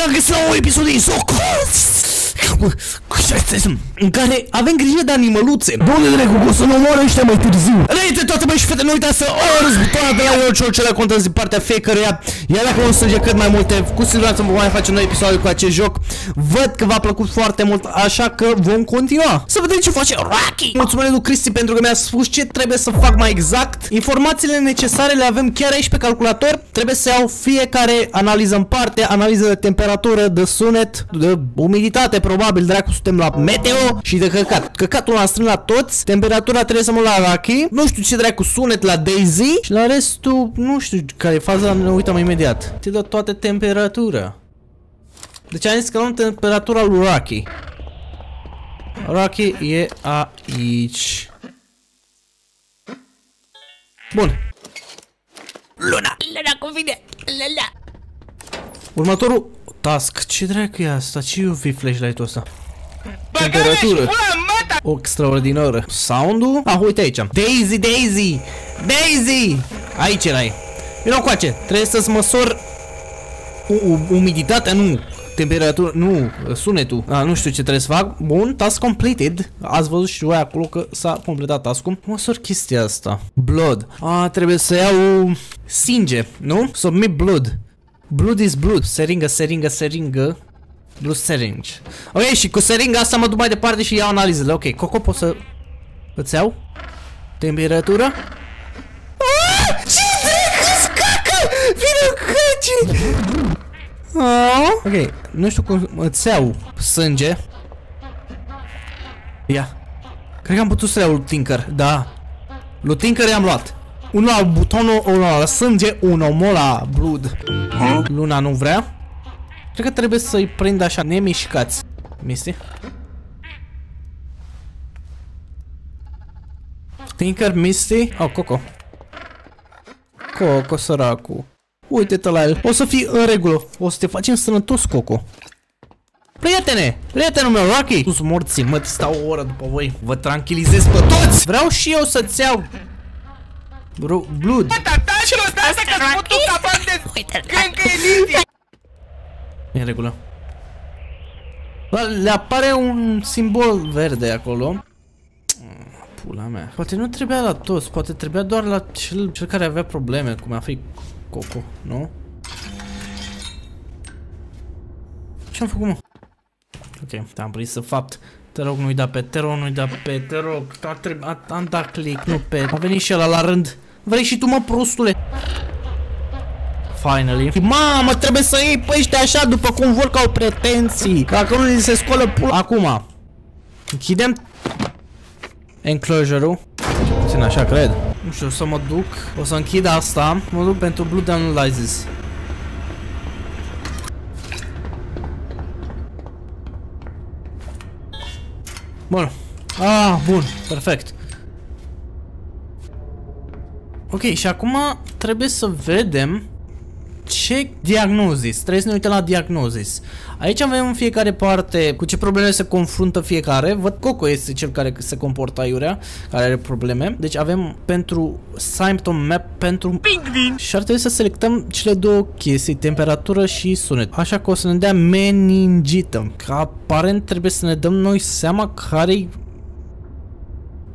bine am găsit la un episod de Isoc în care avem grijă de animăluțe. Unde dracu, că o să ne omoară ăștia mai târziu. Înainte toate băi și fete, nu uitați să orăți butonul de la orice ce le contați din partea fiecăruia. Iar dacă nu strânge cât mai multe, cu siguranță vom mai face noi episoade cu acest joc. Văd că v-a plăcut foarte mult, așa că vom continua. Să vedem ce face Rocky. Mulțumesc lui Cristi pentru că mi-a spus ce trebuie să fac mai exact. Informațiile necesare le avem chiar aici pe calculator. Trebuie să iau fiecare analiză în parte Analiză de temperatură, de sunet, de umiditate probabil Dracu suntem la meteo și de căcat. Căcatul l-am strâns la toți Temperatura trebuie să mă la Rocky. Nu știu ce dracu sunet la Daisy Și la restul nu știu care e faza Ne uităm imediat. Te dă toată temperatura. Deci am zis că luăm temperatura lui Rocky. Rocky e aici. Bun. Luna. Luna cu vine! Luna! Următorul task Ce dracu e asta? Ce UV flashlight-ul ăsta? Băgare Temperatură. și pula măta! O extraordinară. Sound-ul? Ah, uite aici. Daisy, Daisy! Daisy! Aici erai. Vino coace. Trebuie să-ți măsor u- umiditatea, nu. Temperatura, nu, sunetul. Ah, nu știu ce trebuie să fac. Bun, task completed. Ați văzut și voi acolo că s-a completat task-ul. Măsor chestia asta. Blood. Ah, trebuie să iau singe, nu? Submit blood. Blood is blood. Seringă, seringă, seringă. Blue syringe. Ok, și cu seringa asta mă duc mai departe și iau analizele. Ok, Coco, pot să... Îți iau? Temperatură? Ah! Ce dracu cacă! Vine câci! Ah? Ok, nu știu cum îți iau sânge. Ia. Cred că am putut să iau lui Tinker, da. Lui Tinker i-am luat. Unul la butonul, unul la sânge, unul la blood. Luna nu vrea. Cred că trebuie să-i prind așa nemișcați. Misty? Tinker, Misty? Oh, Coco. Coco, săracu. Uite-te la el. O să fii în regulă. O să te facem sănătos, Coco. Prietene! Prietenul meu, Rocky! Tu-s morții, mă, stau o oră după voi. Vă tranquilizez pe toți! Vreau și eu să-ți iau... Bro, blood. Tata, și ăsta asta că Rocky? spun tu capac de... Uite-l Păi, Cred că e Lizzy! E în regulă. Bă, Le apare un simbol verde acolo. Mm, Pula mea. Poate nu trebuia la toți, poate trebuia doar la cel, cel care avea probleme, cum a fi Coco, nu? Ce-am făcut, mă? Ok, te-am prins în fapt. Te rog, nu-i da pe, te rog, nu-i da pe, te rog. A, treb- a, am dat click, nu pe. A venit și ăla la rând. Vrei și tu, mă, prostule? Finally. Mamă, trebuie să iei pe ăștia așa după cum vor că au pretenții. Dacă nu li se scoală pula. Acum. Închidem enclosure-ul. Puțin așa, cred. Nu știu, o să mă duc. O să închid asta. Mă duc pentru Blood Analysis. Bun. Ah, bun. Perfect. Ok, și acum trebuie să vedem ce diagnosis. Trebuie să ne uităm la diagnosis. Aici avem în fiecare parte cu ce probleme se confruntă fiecare. Văd Coco este cel care se comportă aiurea, care are probleme. Deci avem pentru symptom map pentru Pingvin! și ar trebui să selectăm cele două chestii, temperatură și sunet. Așa că o să ne dea meningită. Că aparent trebuie să ne dăm noi seama care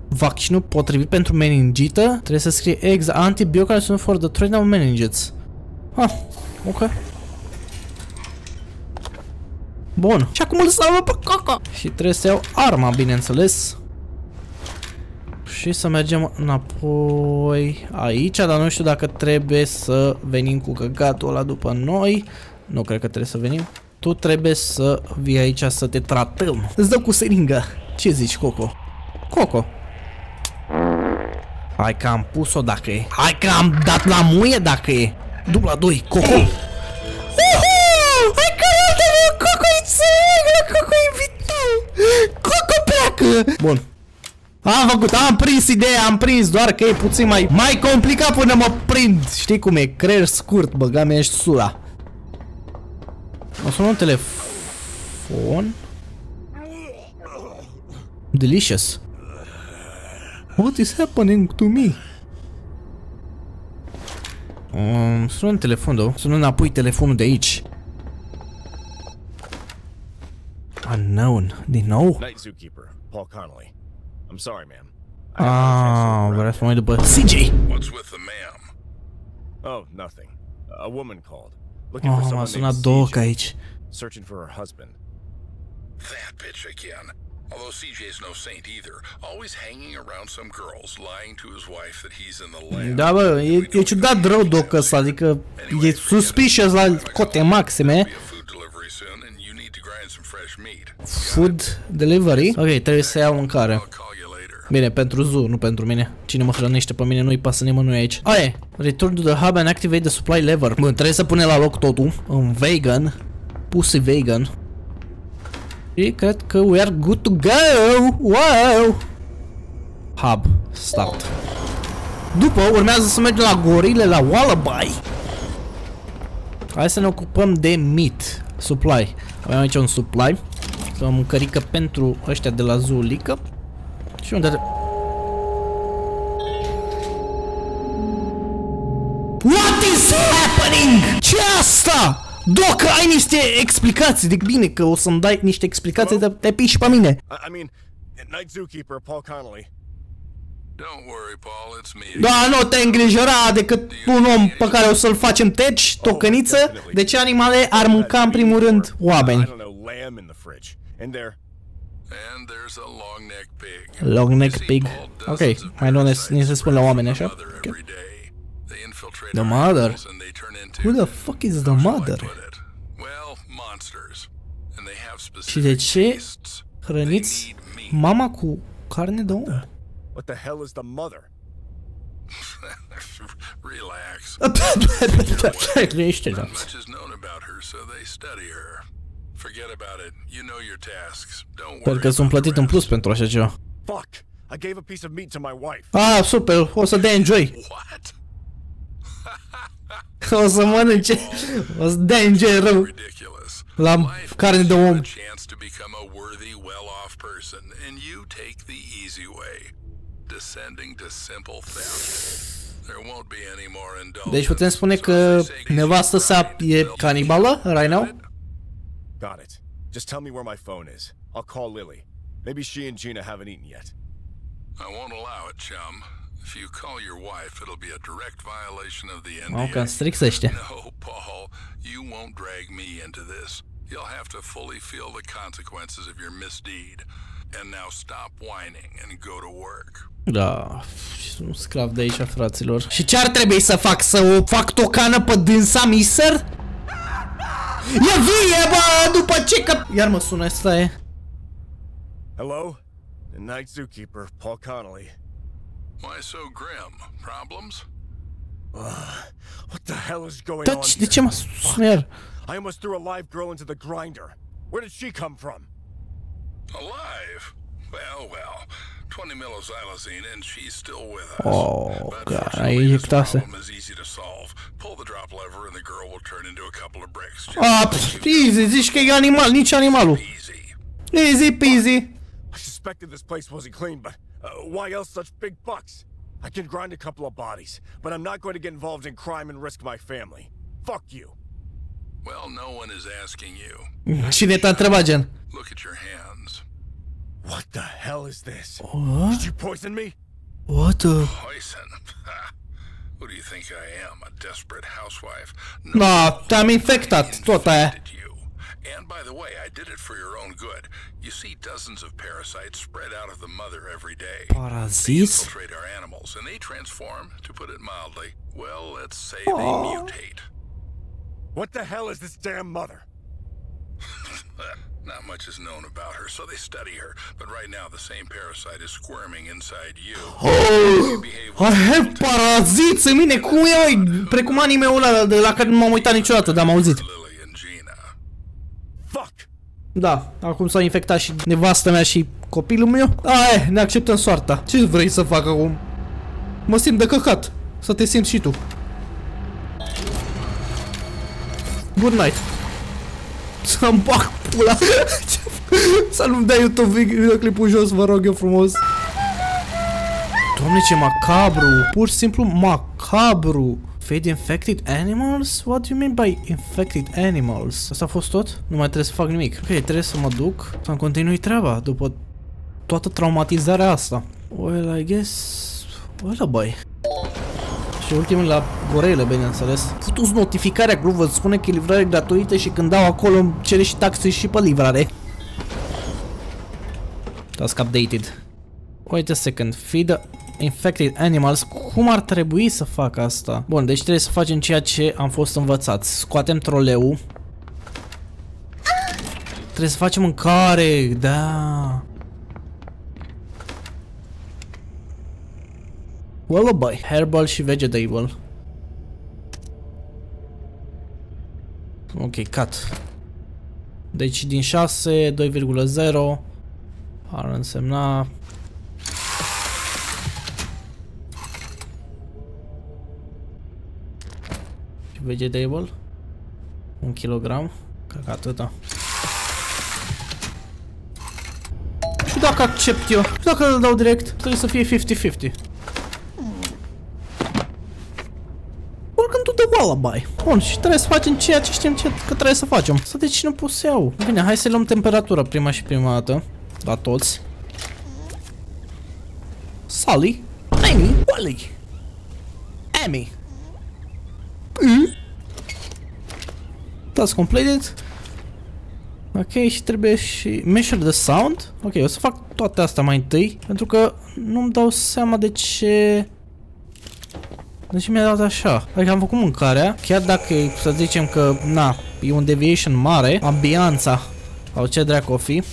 vaccinul potrivit pentru meningită. Trebuie să scrie exact antibiotics sunt for the treatment of meningitis. Ah, ok. Bun. Și acum îl salvă pe Coco. Și trebuie să iau arma, bineînțeles. Și să mergem înapoi aici, dar nu știu dacă trebuie să venim cu căcatul ăla după noi. Nu cred că trebuie să venim. Tu trebuie să vii aici să te tratăm. Îți dau cu seringă. Ce zici, Coco? Coco. Hai că am pus-o dacă e. Hai că am dat la muie dacă e. Dubla 2, Coco. Uhu! Hai că iată Coco e țără, Coco e vital. Coco pleacă. Bun. Am făcut, am prins ideea, am prins, doar că e puțin mai mai complicat până mă prind. Știi cum e, creier scurt, băga mea ești sura. O să un telefon. Delicious. What is happening to me? Um, sună în telefon, două. Sună înapoi telefonul de aici. Unknown. Din nou? Night zookeeper, Paul Connolly. I'm sorry, ma'am. I haven't had a chance to Ah, look vrea around. să mai după CJ. What's with the ma'am? Oh, nothing. A woman called. Looking for Oh, m-a someone sunat named două CJ. ca aici. Searching for her husband. That bitch again. Although CJ's no saint either, always hanging around some girls, lying to his wife that he's in the lab. Da, bă, e, e ciudat rău doc ăsta, adică e suspicious la cote maxime. Be a food delivery soon, and you need to grind some fresh meat. Food delivery. Ok, trebuie să iau mâncare. I'll call you later. Bine, pentru zoo, nu pentru mine. Cine mă hrănește pe mine nu-i pasă nimănui aici. Aie, return to the hub and activate the supply lever. Bun, trebuie să punem la loc totul în vegan. Pussy vegan. Și cred că we are good to go. Wow! Hub. Start. După urmează să mergem la gorile, la Wallaby. Hai să ne ocupăm de meat. Supply. Avem aici un supply. Să o mâncărică pentru ăștia de la Zulică. Și unde... What is happening? ce asta? Doc, ai niște explicații. De bine că o să-mi dai niște explicații, dar te piși pe mine. I, I mean, Night zookeeper, Paul Connolly. Don't worry, Paul, it's me. Da, nu te îngrijora decât un om pe care o să-l facem teci, tocăniță. De ce animale ar mânca în primul rând I oameni? don't know, lamb in the fridge. And there. And there's a long-neck pig. Long You neck see, pig. Paul, Ok, dozens of mai nu ne, parasites ni se spune la oameni așa. mother Ok. every day. They infiltrate The our mother? Animals and they turn into Who the fuck is the how shall I mother? put it? Well, monsters. And they have Și de specific ce tastes. hrăniți mama cu carne de om? What the hell is the mother? Relax. Liniște-te. Not much is known about her, so they study her. Forget about it. You know your tasks. Don't Sper worry. că sunt about plătit the în plus rest. pentru așa ceva. Fuck! I gave a piece of meat to my wife. Ah, super, o să dea enjoy. What? O să mănânce, o să dea enjoy rău Ridiculous. la Life carne gives de you om. a chance to become a worthy, well-off person, and you take the easy way, descending to simple theft. There won't be any more indulgence. Deci putem spune că nevastă sa e canibală right now? Got it. Just tell me where my phone is. I'll call Lily. Maybe she and Gina haven't eaten yet. I won't allow it, chum. If you call your wife, it'll be a direct violation of the Au, că NDA. strixește. No, Paul, you won't drag me into this. You'll have to fully feel the consequences of your misdeed. And now stop whining and go to work. Da, și un sclav de aici, fraților. Și ce ar trebui să fac? Să o fac tocană pe dânsa, mister? E vie, bă, după ce că... Iar mă sună, stai. Hello? The night zookeeper, Paul Connolly. Why so grim? Problems? What the hell is going Da, on? de here? ce mă sună iar? I almost threw a live girl into the grinder. Where did she come from? Alive? Well, well. 20 millixylazine and she's still with us. Oh, But God, fortunately, ai this injectase. problem is easy to solve. Pull the drop lever and the girl will turn into a couple of bricks. Ah, like pf, easy, zici că e animal, nici animalul. Easy. Easy peasy. I suspected this place wasn't clean, but uh, why else such big bucks? I can grind a couple of bodies, but I'm not going to get involved in crime and risk my family. Fuck you. Well, no one is asking you. Cine te-a întrebat. Look at your hands. What the hell is this? What? Did you poison me? What the... Poison. Who do you think I am? A desperate housewife? No, te-am infectat, tot aia. infected you. And by the way, I did it for your own good. You see dozens of parasites spread out of the mother every day. Paraziți? Infiltrate our animals, and they transform, to put it mildly. Well, let's say they mutate. What the hell is this damn mother? Not much is known about her, so they study her. But right now, the same parasite is squirming inside you. You behave I have paraziți în mine, cum e, oi? Precum anime-ul ăla de la care nu m-am uitat niciodată, dar am auzit. Da, acum s-au infectat și nevastă mea și copilul meu. Aia, ne acceptăm soarta. Ce vrei să fac acum? Mă simt de căcat. Să te simți și tu. Good night. Să-mi bag pula. Să nu-mi dai YouTube videoclipul jos, vă rog eu frumos. Doamne, ce macabru! Pur și simplu macabru! Fade infected animals? What do you mean by infected animals? Asta a fost tot? Nu mai trebuie să fac nimic. Ok, trebuie să mă duc să-mi continui treaba după toată traumatizarea asta. Well, I guess... Well, băi. Și ultimul la gorele, bineînțeles. Futu-ți notificarea Groove, îți spune că e livrare gratuită și când dau acolo îmi cere și taxe și pe livrare. Task updated. Wait a second, feed the infected animals. Cum ar trebui să fac asta? Bun, deci trebuie să facem ceea ce am fost învățați. Scoatem troleul. Trebuie să facem mâncare, da. Lullaby, herbal și vegetable. Ok, cut. Deci din 6, 2,0 ar însemna... Vegetable. Un kilogram. Cred că atâta. Și dacă accept eu? Și dacă îl dau direct? Trebuie să fie 50-50. Welcome to the Wallaby. Bun, și trebuie să facem ceea ce știm ce, că trebuie să facem. Să de cine pot să iau? Bine, hai să luăm temperatura prima și prima dată. La toți. Sally. Amy. Wally. Amy. Mm? Task completed. Ok, și trebuie și measure the sound. Ok, o să fac toate astea mai întâi, pentru că nu-mi dau seama de ce... De ce mi-a dat așa? Adică am făcut mâncarea, chiar dacă să zicem că, na, e un deviation mare, ambianța, sau ce dracu o fi.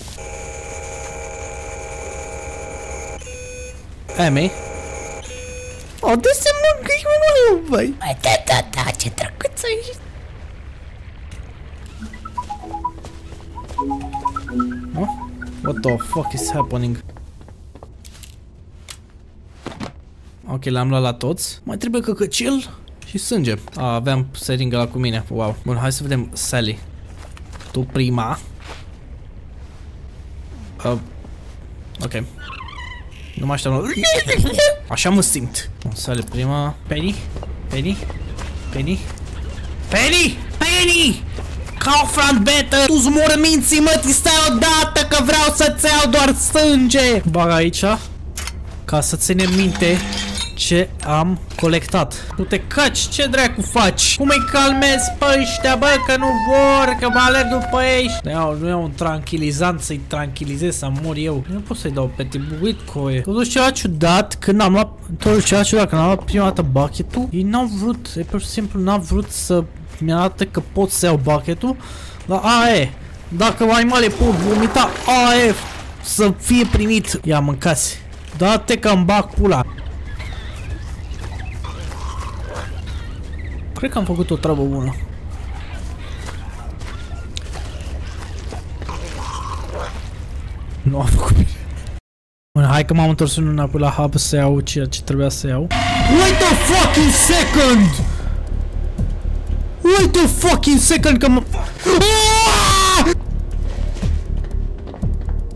Amy. O, de se mâncă și mă băi. Mai da, da, da, ce drăguță ești. Huh? What the fuck is happening? Ok, l-am luat la toți. Mai trebuie căcăcel și sânge. A, aveam seringă la cu mine. Wow. Bun, hai să vedem Sally. Tu prima. Uh, ok. Nu mă aștept. Așa mă simt. Bun, Sally prima. Penny? Penny? Penny? Penny! Penny! Kaufland betă! Tu-ți mor minții, mă, ți stai odată că vreau să-ți iau doar sânge! Bag aici ca să ținem minte ce am colectat. Tu te caci, ce dracu faci? Cum îi calmezi pe ăștia, bă, că nu vor, că mă alerg după ei? Nu iau, nu iau un tranquilizant să-i tranquilizez, să mor eu. Nu pot să-i dau pe tibuit coie. Totuși ceva ciudat, când am luat, totuși ceva ciudat, când am luat prima dată bucket-ul, ei n-au vrut, e pur și simplu n-au vrut să mi arată că pot să iau bucket-ul, dar aia e. Dacă animale pot vomita, aia e să fie primit. Ia, mâncați. Da-te că-mi bag pula. Cred că am făcut o treabă bună. Nu am făcut bine. Bun, hai că m-am întors înapoi la hub să iau ceea ce trebuia să iau. Wait a fucking second! Wait a fucking second că mă... Ah!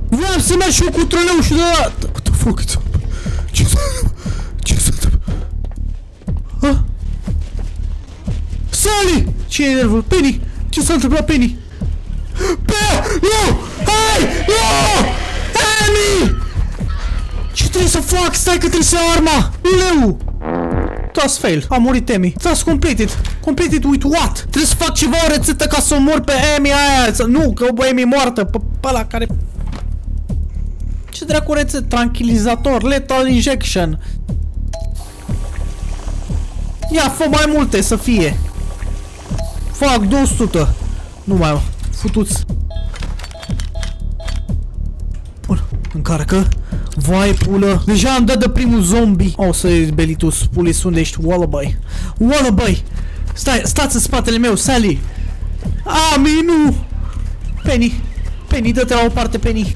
Vreau să merg și eu cu troleu și deodată. What the fuck is up? Ce s-a... Ce s-a întâmplat? Ah? Sally! Ce e nervul? Penny! Ce s-a întâmplat, Penny? Pe! Nu! Hai! Nu! Amy! Ce trebuie să fac? Stai că trebuie să iau arma! Uleu! Task fail. A murit Amy. Task completed. Completed with what? Trebuie să fac ceva o rețetă ca să omor pe Amy aia. Să... Nu, că Amy e moartă. Pe, pe ăla care... Ce dracu rețetă? Tranquilizator. Lethal injection. Ia, fă mai multe să fie. Fac 200. Nu mai am. Futuți. Bun, încarcă. Vai, pulă. Deja am dat de primul zombie. O, să iei Belitus. Pulis, unde ești? Wallaby. Wallaby! Stai, stați în spatele meu, Sally. Ami, nu! Penny. Penny, dă-te la o parte, Penny.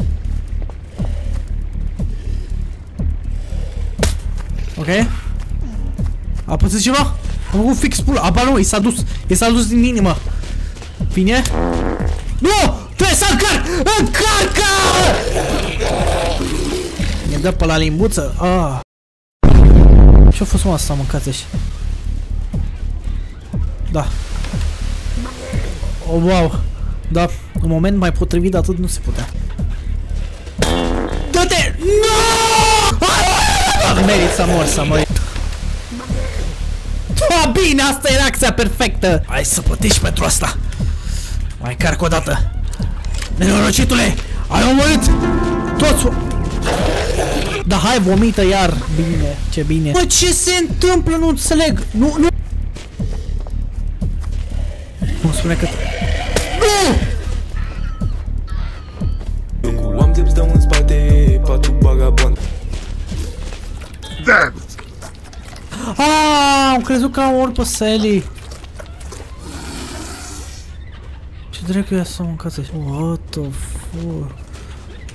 Ok? A pățit ceva? Am făcut fix pula. Aba nu, i s-a dus. I s-a dus din inimă. Vine? Nu! Trebuie să încarc! Încarcă! Mi-e dă pe la limbuță. Ah. Ce-a fost mă asta, mâncați ăștia? Da. Oh, wow. Da, în moment mai potrivit de atât nu se putea. Dă-te! No! Merit să mor, să mor. Da, bine, asta era acția perfectă. Hai să plătești pentru asta. Mai încarc o dată. Nenorocitule, ai omorât toți... Da, hai, vomită iar. Bine, ce bine. Bă, ce se întâmplă? Nu înțeleg. Nu, nu. Spune că... Nu! Cu am tips dau în spate Patru vagabond Ah, am crezut că am omorât pe Sally. Ce dracu e asta, mâncați așa? What the fuck?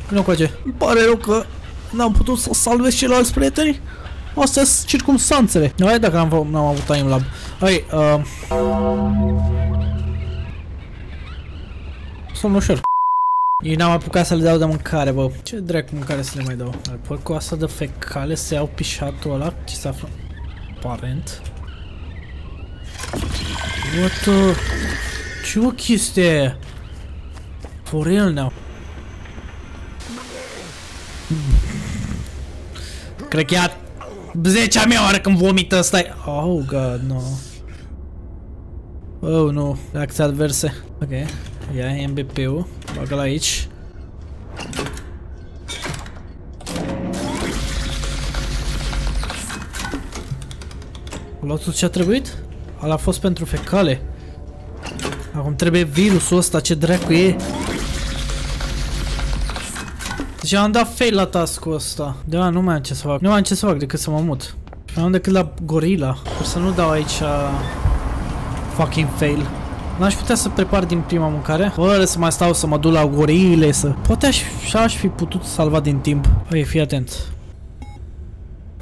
Nu coace. Îmi pare rău că n-am putut să salvez ceilalți prieteni. Astea sunt circumstanțele. Nu e dacă n-am, n-am avut time lab. Hai, uh... Sunt ușor. Eu n-am apucat să le dau de mâncare, bă. Ce dracu mâncare să le mai dau? Apoi cu asta de fecale să iau pișatul ăla ce se află aparent. What the... Ce o chestie e aia? For real now. Cred că e a 10 mea oară când vomită ăsta -i. Oh god, no. Oh nu, reacții adverse. Ok, ia MVP-ul, bagă-l aici. Luat tot ce a trebuit? Ala a fost pentru fecale. Acum trebuie virusul ăsta, ce dracu e? Deci am dat fail la task-ul ăsta. De la nu mai am ce să fac. Nu mai am ce să fac decât să mă mut. Nu am decât la gorila. Sper să nu dau aici fucking fail. N-aș putea să prepar din prima mâncare? Fără să mai stau să mă duc la gorile să... Poate aș, aș fi putut salva din timp. Păi, fii atent.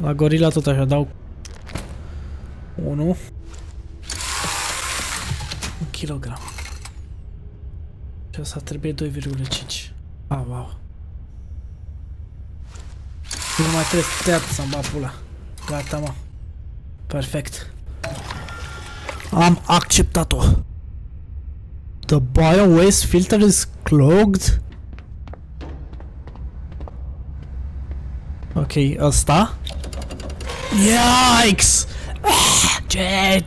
La gorila tot așa dau 1 1 kg. Și asta trebuie 2,5. Ah, wow. Nu mai trebuie tăiat să-mi bat pula. Gata, mă. Perfect. Am acceptat-o. The bio-waste filter is clogged? Ok, ăsta? Yikes! Ah, ce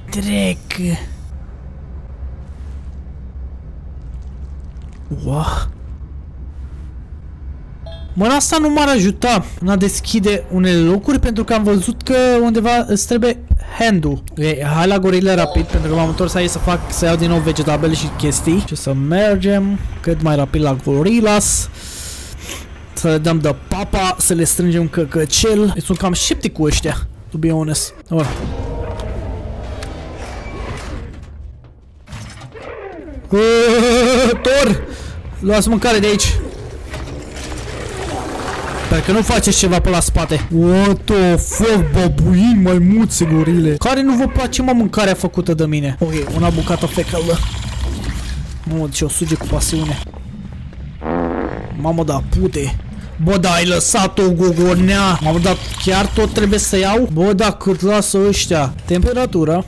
trec! Wow. Mă, asta nu m-ar ajuta în a deschide unele locuri pentru că am văzut că undeva îți trebuie hand-ul. Okay, hai la gorile rapid pentru că m-am întors aici să fac, să iau din nou vegetabile și chestii. Și să mergem cât mai rapid la gorilas. Să le dăm de papa, să le strângem căcăcel. Sunt cam sceptic cu ăștia, to be honest. Oh. Tor! Luați mâncare de aici. Sper că nu faceți ceva pe la spate. What the fuck, babuini, maimuțe, gorile. Care nu vă place, mă, mâncarea făcută de mine? Ok, una bucată fecală. Mamă, ce o suge cu pasiune. Mamă, da, pute. Bă, da, ai lăsat-o gogonea. Mamă, da, chiar tot trebuie să iau? Bă, da, cât lasă ăștia. Temperatura.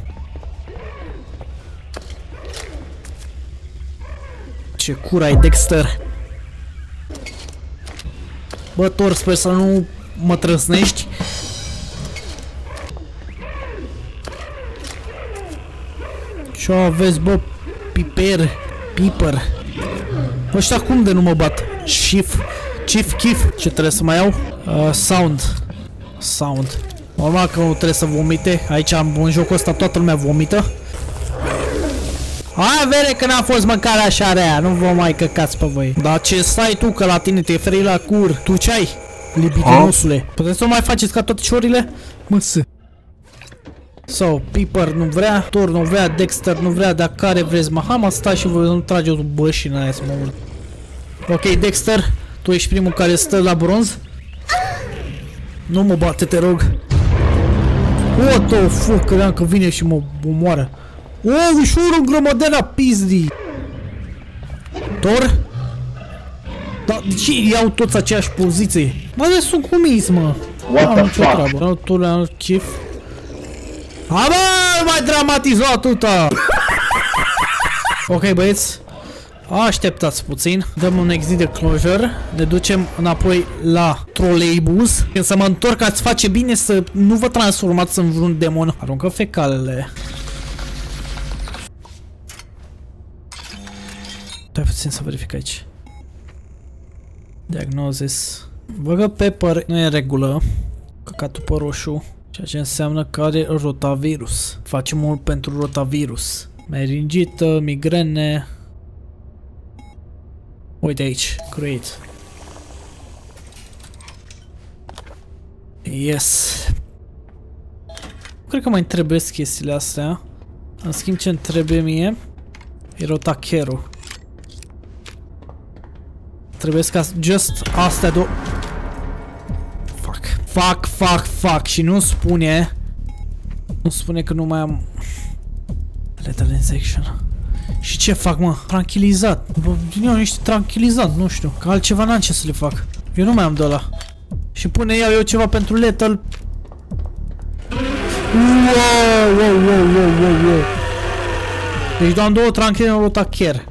Ce cura ai, Dexter. Bă, Thor, sper să nu mă trăsnești. Ce aveți, bă, piper, piper. Ăștia cum de nu mă bat? Shift, Chief Kif. Ce trebuie să mai iau? Uh, sound. Sound. Normal că nu trebuie să vomite. Aici am în jocul ăsta toată lumea vomită. Hai vere că n-a fost mâncarea așa rea, nu vă mai căcați pe voi. Dar ce stai tu că la tine te feri la cur? Tu ce ai? Libidinosule. Puteți să mai faceți ca toate șorile? Măsă. So, Piper nu vrea, Thor nu vrea, Dexter nu vrea, dar care vreți? Mahama, stai și voi nu trage o bășină aia să mă urc. Ok, Dexter, tu ești primul care stă la bronz? Nu mă bate, te rog. What the fuck, credeam că vine și mă omoară. O, ușor un grămădena pizdi. Tor? Da, de ce iau toți aceeași poziție? Mă, de sunt cumis, mă. What Am the nicio fuck? treabă. Vreau Tor la chef. Ha, bă, mai dramatizat atâta! ok, băieți. Așteptați puțin, dăm un exit de closure, ne ducem înapoi la troleibus. Când să mă întorc, ați face bine să nu vă transformați în vreun demon. Aruncă fecalele. Puțin să verific aici. Diagnosis. Băgă Pepper nu e în regulă. Căcatul pe roșu. Ceea ce înseamnă că are rotavirus. Facem mult pentru rotavirus. Meringită, migrene. Uite aici. Great. Yes. Cred că mai trebuie chestiile astea. În schimb ce îmi trebuie mie e rotacherul. Trebuie ca just astea două... Fuck. Fuck, fuck, fuck. Și nu spune... Nu spune că nu mai am... Lethal injection. Și ce fac, mă? Tranquilizat. Bă, Eu niște tranquilizat, nu știu. Că altceva n-am ce să le fac. Eu nu mai am de ăla. Și pune iau eu ceva pentru lethal. Wow, wow, wow, wow, wow, wow. Deci doar două tranquil în rotacher.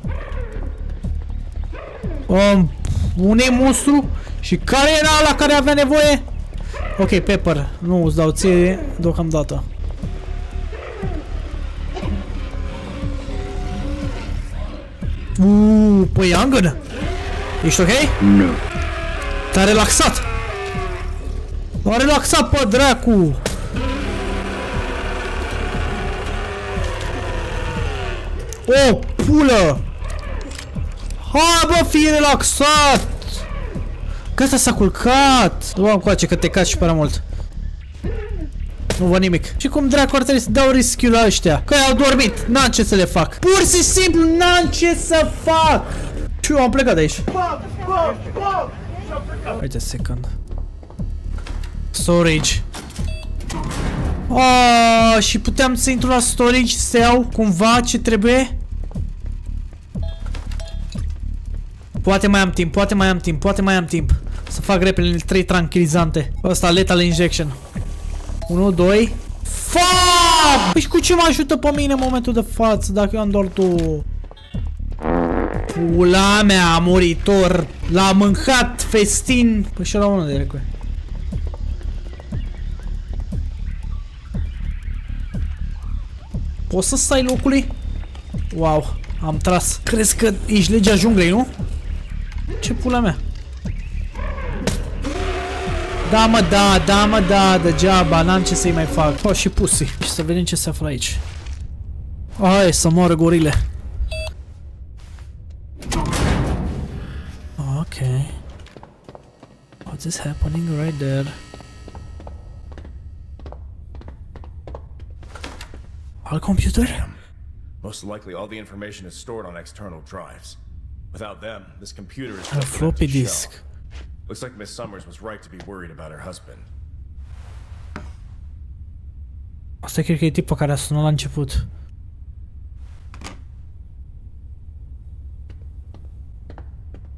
Um, un e monstru și care era la care avea nevoie? Ok, Pepper, nu îți dau ție deocamdată. Uuu, păi Angăn? Ești ok? Nu. Te-a relaxat. M-a relaxat pe dracu. O, pulă! Hai bă, fii relaxat! Că ăsta s-a culcat! Nu am coace că te caci și prea mult. Nu văd nimic. Și cum dracu ar trebui să dau rischiul la ăștia? Că au dormit, n-am ce să le fac. Pur și simplu n-am ce să fac! Și eu am plecat de aici. Wait a second. Storage. Ah, și puteam să intru la storage să iau cumva ce trebuie? Poate mai am timp, poate mai am timp, poate mai am timp. Să fac repede 3 tranquilizante. Ăsta, lethal injection. 1, 2. Fuck! Păi și cu ce mă ajută pe mine în momentul de față dacă eu am doar două? Pula mea, muritor. L-a mâncat festin. Păi și la unul de recu. Poți să stai locului? Wow, am tras. Crezi că ești legea junglei, nu? Ce pula mea? Da, mă, da, da, mă, da, degeaba, n-am ce să-i mai fac. Oh, și pussy. Și să vedem ce se află aici. Hai, să moară gorile. Ok. What is happening right there? Al computer? Most likely all the information is stored on external drives. Without them, this computer is A floppy empty shell. disk. Looks like Miss Summers was right to be worried about her husband. Asta cred că e tipul care a sunat la început.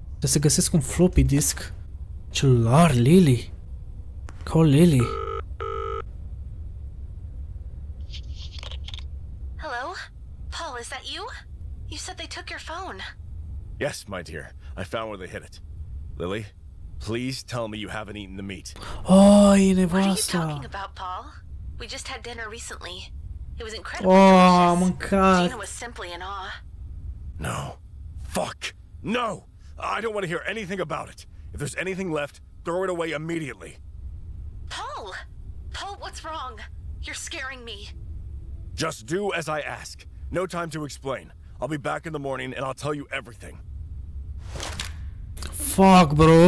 Trebuie să găsesc un floppy disk. Celular, Lily. Call Lily. Hello? Paul, is that you? You said they took your phone. Yes, my dear. I found where they hid it. Lily, please tell me you haven't eaten the meat. Oh, e What are you nevasta. talking about, Paul? We just had dinner recently. It was incredible. Oh, am mâncat. Gina was simply in awe. No. Fuck. No! I don't want to hear anything about it. If there's anything left, throw it away immediately. Paul! Paul, what's wrong? You're scaring me. Just do as I ask. No time to explain. I'll be back in the morning and I'll tell you everything. Fuck, bro.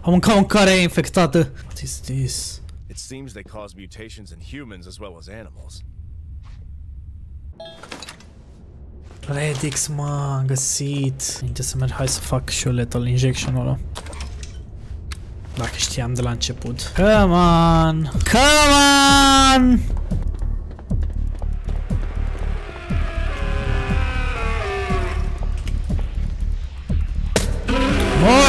Am mâncat o mâncare infectată. What is this? It seems they cause mutations in humans as well as animals. Redix, mă, am găsit. Înainte să merg, hai să fac și eu lethal injection-ul ăla. Dacă știam de la început. Come on! Come on!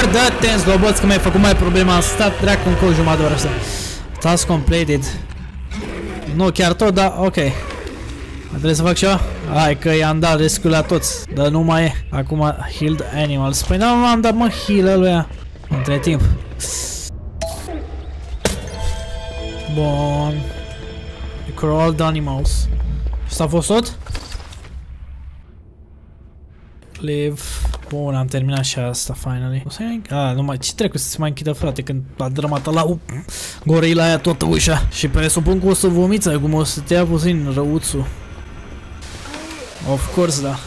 Mor, dă-te în zloboț că mi-ai făcut mai problema. Am stat dracu încă o jumătate de oră asta. Task completed. Nu chiar tot, dar ok. Trebuie să fac ceva? Hai că i-am dat rescue la toți, dar nu mai e. Acum healed animals. Păi nu am dat mă heal lui Între timp. Bun. Crawled animals. Și s-a fost tot? Live. Bun, am terminat și asta, finally. O să mai... A, nu mai... Ce trebuie să se mai închidă, frate, când a drămat la u... gorila aia toată ușa. Și presupun că o să vomiță, cum o să te ia puțin răuțul. Of course, da.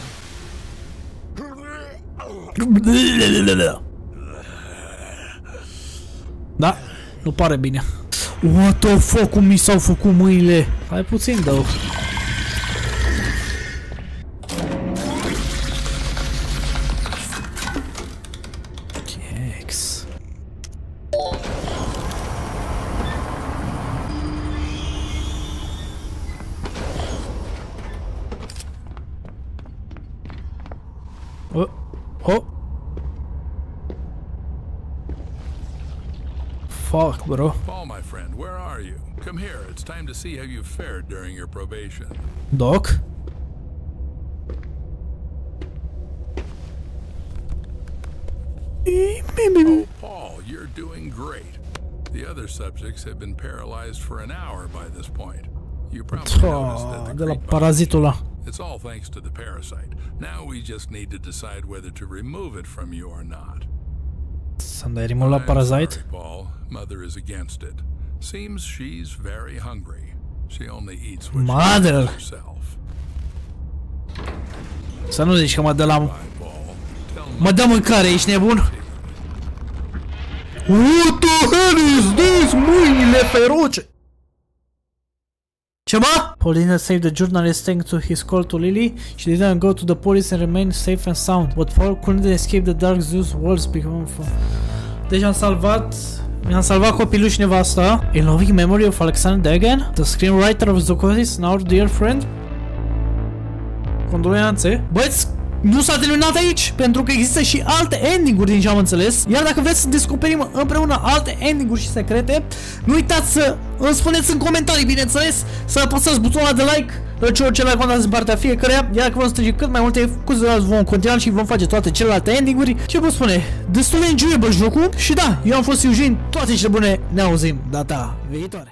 Da, nu pare bine. What the fuck, cum mi s-au făcut mâinile? Hai puțin, dă Kex. Oh. Fuck, bro. Paul, my friend, where are you? Come here. It's time to see how you've fared during your probation. Doc? Oh, Paul, you're doing great. The other subjects have been paralyzed for an hour by this point. You probably noticed that the de la creep parazitul ăla. It's all thanks to the parasite. Now we just need to decide whether to remove it from you or not. Dai rimul la I'm sorry, Paul. Mother is against it. Seems she's very hungry. She only eats what Mother. she herself. Să nu zici că mă dă la... Bye, Paul. Tell Mă dă mâncare, ești nebun? What the hell is this? Mâinile feroce! Ce mă? Paul didn't save the journalist thanks to his call to Lily. She didn't go to the police and remain safe and sound. But Paul couldn't escape the dark Zeus walls become Deci am salvat... Mi-am salvat copilul și nevasta. In loving memory of Alexander Dagan, the screenwriter of Zokosis, and our dear friend. Condoleanțe. Băieți, nu s-a terminat aici, pentru că există și alte ending-uri din ce am înțeles. Iar dacă vreți să descoperim împreună alte ending-uri și secrete, nu uitați să îmi spuneți în comentarii, bineînțeles, să apăsați butonul de like, ce orice like contează în partea fiecăreia, iar dacă vom strânge cât mai multe, cu siguranță vom continua și vom face toate celelalte ending-uri. Ce pot spune? Destul de enjoyable jocul și da, eu am fost Eugene, toate cele bune, ne auzim data viitoare.